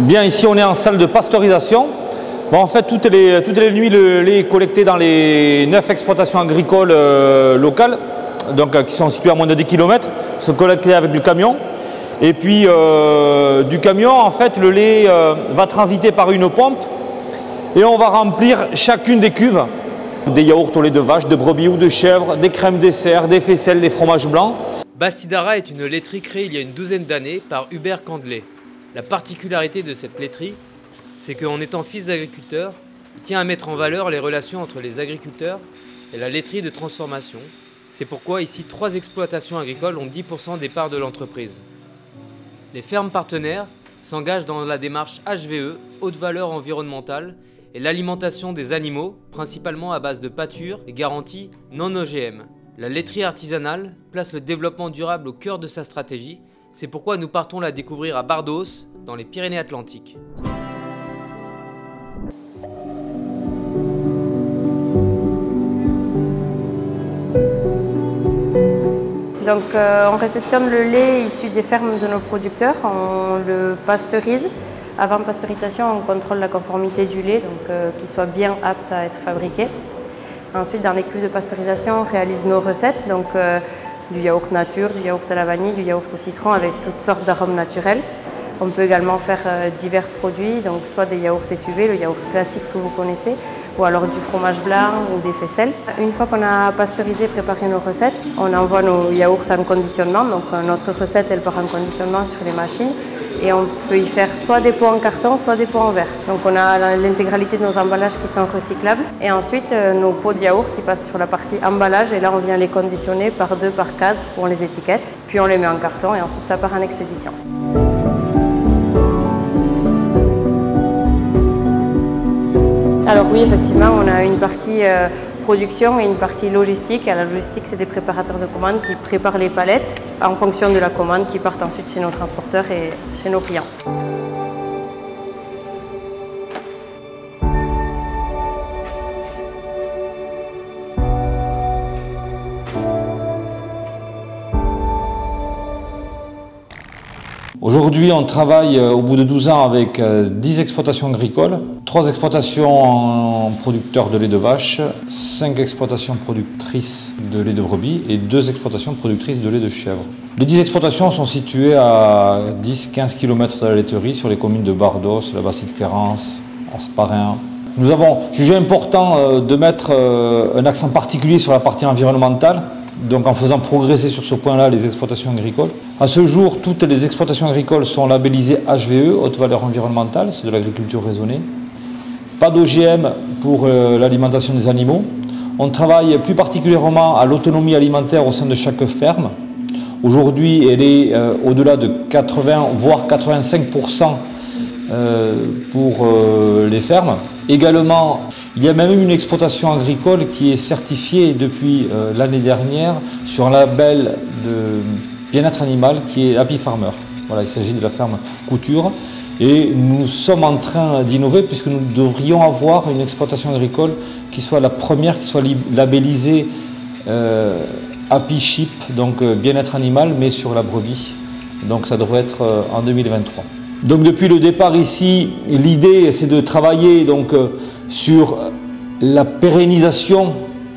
Bien, ici on est en salle de pasteurisation. En fait, toutes les, nuits, le lait est collecté dans les neuf exploitations agricoles euh, locales, donc, euh, qui sont situées à moins de 10 km, sont collectés avec du camion. Et puis, euh, du camion, en fait, le lait va transiter par une pompe et on va remplir chacune des cuves. Des yaourts au lait de vache, de brebis ou de chèvre, des crèmes dessert, des faisselles, des fromages blancs. Bastidara est une laiterie créée il y a une douzaine d'années par Hubert Candelet. La particularité de cette laiterie, c'est qu'en étant fils d'agriculteur, il tient à mettre en valeur les relations entre les agriculteurs et la laiterie de transformation. C'est pourquoi ici, trois exploitations agricoles ont 10% des parts de l'entreprise. Les fermes partenaires s'engagent dans la démarche HVE, haute valeur environnementale, et l'alimentation des animaux, principalement à base de pâture et garantie non OGM. La laiterie artisanale place le développement durable au cœur de sa stratégie c'est pourquoi nous partons la découvrir à Bardos, dans les Pyrénées-Atlantiques. Donc euh, on réceptionne le lait issu des fermes de nos producteurs, on le pasteurise. Avant pasteurisation, on contrôle la conformité du lait, donc euh, qu'il soit bien apte à être fabriqué. Ensuite, dans les cuves de pasteurisation, on réalise nos recettes. Euh, du yaourt nature, du yaourt à la vanille, du yaourt au citron avec toutes sortes d'arômes naturels. On peut également faire euh, divers produits, donc soit des yaourts étuvés, le yaourt classique que vous connaissez, ou alors du fromage blanc ou des faisselles. Une fois qu'on a pasteurisé, préparé nos recettes, on envoie nos yaourts en conditionnement. Donc euh, notre recette, elle part en conditionnement sur les machines et on peut y faire soit des pots en carton, soit des pots en verre. Donc on a l'intégralité de nos emballages qui sont recyclables et ensuite euh, nos pots de yaourt ils passent sur la partie emballage et là on vient les conditionner par deux, par quatre pour les étiquettes. Puis on les met en carton et ensuite ça part en expédition. Alors oui, effectivement, on a une partie euh, production et une partie logistique. la logistique, c'est des préparateurs de commandes qui préparent les palettes en fonction de la commande qui partent ensuite chez nos transporteurs et chez nos clients. Aujourd'hui, on travaille euh, au bout de 12 ans avec 10 euh, exploitations agricoles, 3 exploitations producteurs de lait de vache, 5 exploitations productrices de lait de brebis et 2 exploitations productrices de lait de chèvre. Les 10 exploitations sont situées à 10-15 km de la laiterie sur les communes de Bardos, la Bastide Clérance, Asparin. Nous avons jugé important euh, de mettre un accent particulier sur la partie environnementale donc en faisant progresser sur ce point-là les exploitations agricoles. À ce jour, toutes les exploitations agricoles sont labellisées HVE, haute valeur environnementale, c'est de l'agriculture raisonnée. Pas d'OGM pour euh, l'alimentation des animaux. On travaille plus particulièrement à l'autonomie alimentaire au sein de chaque ferme. Aujourd'hui, elle est euh, au-delà de 80, voire 85% euh, pour les fermes. Également, il y a même une exploitation agricole qui est certifiée depuis euh, l'année dernière sur un label de bien-être animal qui est Happy Farmer. Il s'agit de la ferme Couture. Et nous sommes en train d'innover puisque nous devrions avoir une exploitation agricole qui soit la première, qui soit labellisée euh, Happy Sheep, donc euh, bien-être animal, mais sur la brebis. Donc ça devrait être en 2023. Donc depuis le départ ici, l'idée c'est de travailler donc euh, sur la pérennisation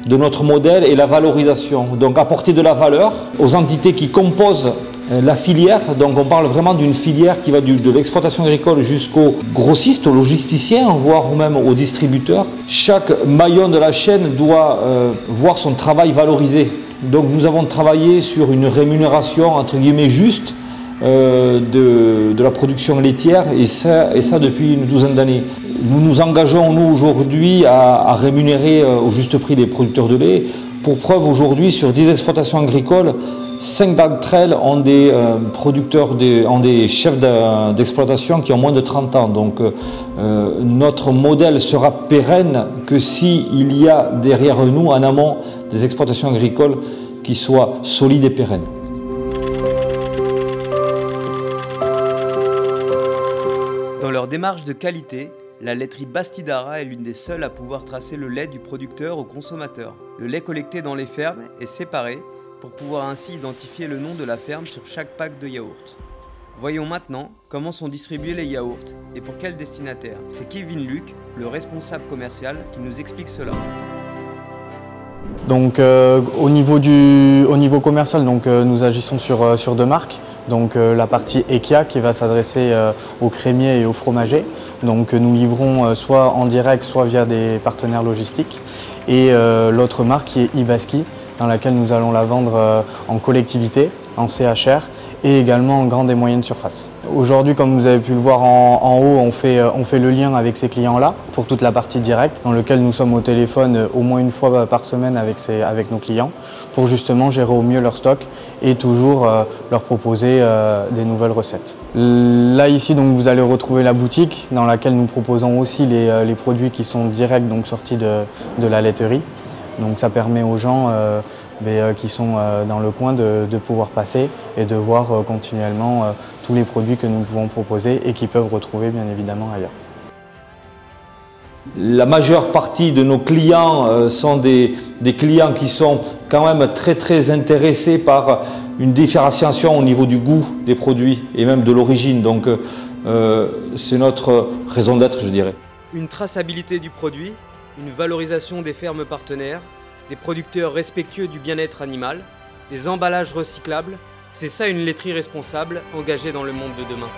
de notre modèle et la valorisation. Donc apporter de la valeur aux entités qui composent euh, la filière. Donc on parle vraiment d'une filière qui va de l'exploitation agricole jusqu'au grossiste, au logisticien, voire même au distributeur. Chaque maillon de la chaîne doit euh, voir son travail valorisé. Donc nous avons travaillé sur une rémunération entre guillemets juste euh, de, la production laitière et ça, depuis une douzaine d'années. Nous nous engageons, nous, aujourd'hui, à, rémunérer euh, au juste prix les producteurs de lait. Pour preuve, aujourd'hui, sur 10 exploitations agricoles, 5 d'entre elles ont des euh, producteurs, ont des chefs d'exploitation qui ont moins de 30 ans. Donc notre modèle sera pérenne que s'il y a derrière nous, en amont, des exploitations agricoles qui soient solides et pérennes. Démarche de qualité, la laiterie Bastidara est l'une des seules à pouvoir tracer le lait du producteur au consommateur. Le lait collecté dans les fermes est séparé pour pouvoir ainsi identifier le nom de la ferme sur chaque pack de yaourt. Voyons maintenant comment sont distribués les yaourts et pour quel destinataire. C'est Kevin Luc, le responsable commercial, qui nous explique cela. Donc euh, au, niveau commercial, euh, nous agissons sur, euh, sur deux marques. Donc la partie Ekia qui va s'adresser aux crémiers et aux fromagers. Donc nous livrons soit en direct, soit via des partenaires logistiques. Et l'autre marque qui est Ibaski, dans laquelle nous allons la vendre en collectivité, en CHR et également en grande et moyenne surface. Aujourd'hui, comme vous avez pu le voir en, haut, on fait, euh, on fait le lien avec ces clients-là pour toute la partie directe, dans lequel nous sommes au téléphone euh, au moins une fois par semaine avec, ces, avec nos clients, pour justement gérer au mieux leur stock et toujours euh, leur proposer des nouvelles recettes. Là ici, donc, vous allez retrouver la boutique dans laquelle nous proposons aussi les, les produits qui sont directs, donc sortis de, de la laiterie. Donc ça permet aux gens qui sont euh, dans le coin de, pouvoir passer et de voir euh, continuellement tous les produits que nous pouvons proposer et qui peuvent retrouver bien évidemment ailleurs. La majeure partie de nos clients sont des, clients qui sont quand même très très intéressés par une différenciation au niveau du goût des produits et même de l'origine. Donc c'est notre raison d'être, je dirais. Une traçabilité du produit, une valorisation des fermes partenaires, des producteurs respectueux du bien-être animal, des emballages recyclables, c'est ça une laiterie responsable engagée dans le monde de demain.